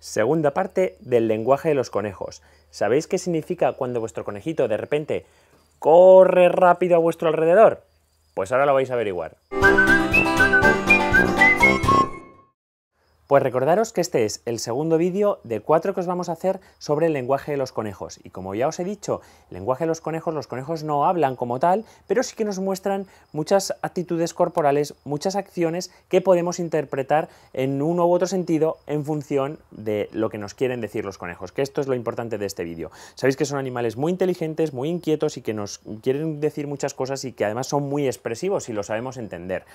Segunda parte del lenguaje de los conejos. ¿Sabéis qué significa cuando vuestro conejito de repente corre rápido a vuestro alrededor? Pues ahora lo vais a averiguar. Pues recordaros que este es el segundo vídeo de cuatro que os vamos a hacer sobre el lenguaje de los conejos. Y como ya os he dicho, el lenguaje de los conejos, los conejos no hablan como tal, pero sí que nos muestran muchas actitudes corporales, muchas acciones que podemos interpretar en uno u otro sentido en función de lo que nos quieren decir los conejos, que esto es lo importante de este vídeo. Sabéis que son animales muy inteligentes, muy inquietos y que nos quieren decir muchas cosas y que además son muy expresivos y lo sabemos entender.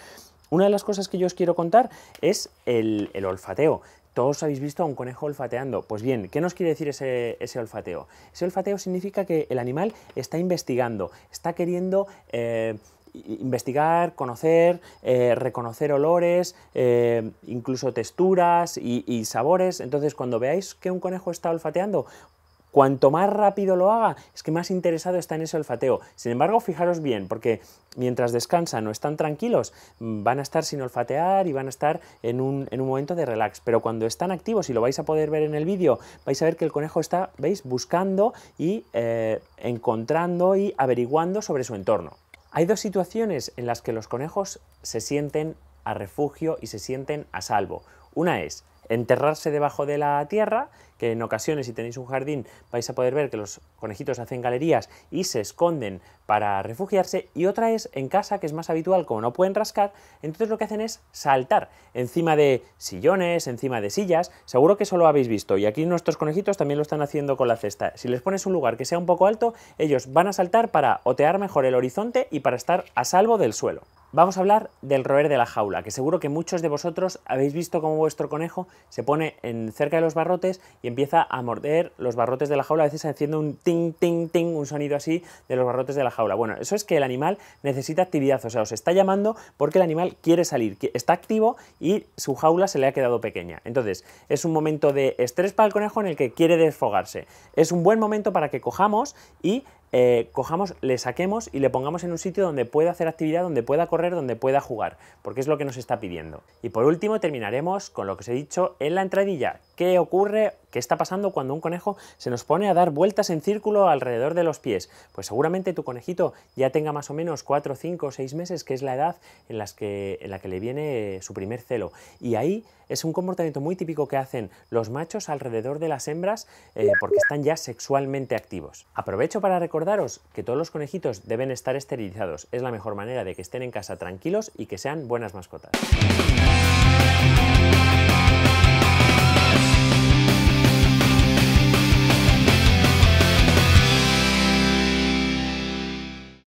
Una de las cosas que yo os quiero contar es el, olfateo. Todos habéis visto a un conejo olfateando. Pues bien, ¿qué nos quiere decir ese, olfateo? Ese olfateo significa que el animal está investigando, está queriendo... Eh, investigar, conocer, eh, reconocer olores, eh, incluso texturas y, y, sabores. Entonces, cuando veáis que un conejo está olfateando, Cuanto más rápido lo haga, es que más interesado está en ese olfateo. Sin embargo, fijaros bien, porque mientras descansan o están tranquilos, mm, van a estar sin olfatear y van a estar en un, momento de relax. Pero cuando están activos, y lo vais a poder ver en el vídeo, vais a ver que el conejo está, ¿veis?, buscando y eh, encontrando y averiguando sobre su entorno. Hay dos situaciones en las que los conejos se sienten a refugio y se sienten a salvo. Una es enterrarse debajo de la tierra, que en ocasiones si tenéis un jardín vais a poder ver que los conejitos hacen galerías y se esconden para refugiarse, y otra es en casa, que es más habitual, como no pueden rascar, entonces lo que hacen es saltar encima de sillones, encima de sillas, seguro que eso lo habéis visto, y aquí nuestros conejitos también lo están haciendo con la cesta. Si les pones un lugar que sea un poco alto, ellos van a saltar para otear mejor el horizonte y para estar a salvo del suelo. Vamos a hablar del roer de la jaula, que seguro que muchos de vosotros habéis visto cómo vuestro conejo se pone en cerca de los barrotes y empieza a morder los barrotes de la jaula, a veces haciendo un ting, ting, ting, un sonido así de los barrotes de la jaula. Bueno, eso es que el animal necesita actividad, o sea, os está llamando porque el animal quiere salir, está activo y su jaula se le ha quedado pequeña. Entonces, es un momento de estrés para el conejo en el que quiere desfogarse. Es un buen momento para que cojamos y eh, cojamos, le saquemos y le pongamos en un sitio donde pueda hacer actividad, donde pueda correr, donde pueda jugar, porque es lo que nos está pidiendo. Y por último terminaremos con lo que os he dicho en la entradilla. ¿Qué ocurre ¿Qué está pasando cuando un conejo se nos pone a dar vueltas en círculo alrededor de los pies? Pues seguramente tu conejito ya tenga más o menos 4, 5 o 6 meses, que es la edad en, la que le viene su primer celo. Y ahí es un comportamiento muy típico que hacen los machos alrededor de las hembras eh, porque están ya sexualmente activos. Aprovecho para que todos los conejitos deben estar esterilizados. Es la mejor manera de que estén en casa tranquilos y que sean buenas mascotas.